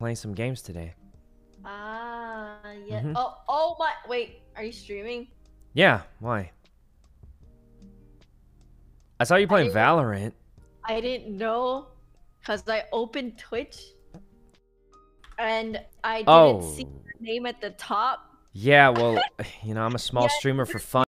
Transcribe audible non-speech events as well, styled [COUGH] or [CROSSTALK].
playing some games today. Ah, yeah. Mhm. Oh, oh my. Wait, are you streaming? Yeah, why? I saw you playing I Valorant. I didn't know, cause I opened Twitch, and I didn't see oh. your name at the top. Yeah, well, [SIGHS] you know, I'm a small Yeah. streamer for fun.